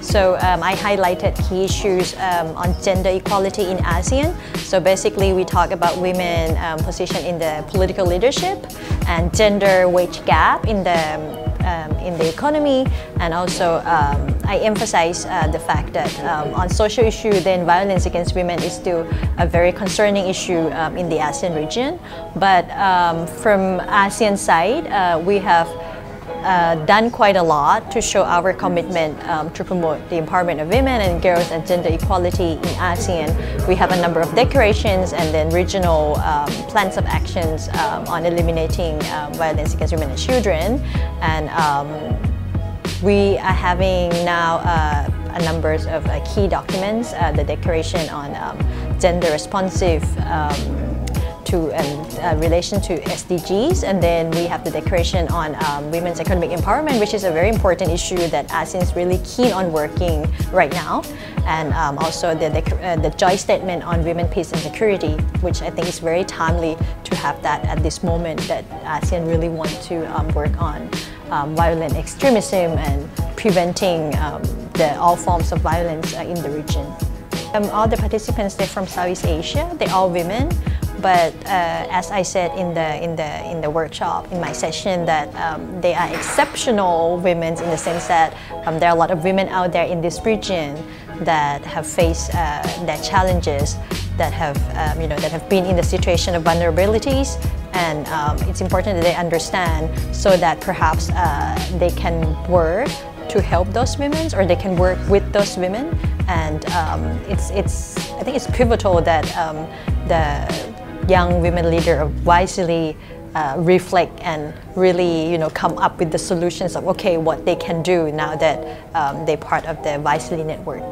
So um, I highlighted key issues um, on gender equality in ASEAN. So basically we talk about women um, position in the political leadership and gender wage gap in the um, in the economy and also um, I emphasize uh, the fact that um, on social issue then violence against women is still a very concerning issue um, in the ASEAN region but um, from ASEAN side uh, we have uh, done quite a lot to show our commitment um, to promote the empowerment of women and girls and gender equality in ASEAN. We have a number of declarations and then regional um, plans of actions um, on eliminating um, violence against women and children. And um, we are having now uh, a number of uh, key documents, uh, the declaration on um, gender responsive to um, uh, relation to SDGs and then we have the declaration on um, women's economic empowerment which is a very important issue that ASEAN is really keen on working right now and um, also the, the, uh, the statement on women, peace and security which I think is very timely to have that at this moment that ASEAN really want to um, work on um, violent extremism and preventing um, the, all forms of violence uh, in the region. all the participants, they're from Southeast Asia, they're all women. But uh, as I said in the in the in the workshop in my session, that um, they are exceptional women in the sense that um, there are a lot of women out there in this region that have faced uh, their challenges, that have um, you know that have been in the situation of vulnerabilities, and um, it's important that they understand so that perhaps uh, they can work to help those women or they can work with those women. And um, it's, it's, I think it's pivotal that um, the young women leader wisely uh, reflect and really you know come up with the solutions of okay what they can do now that um, they're part of the YSEALI network.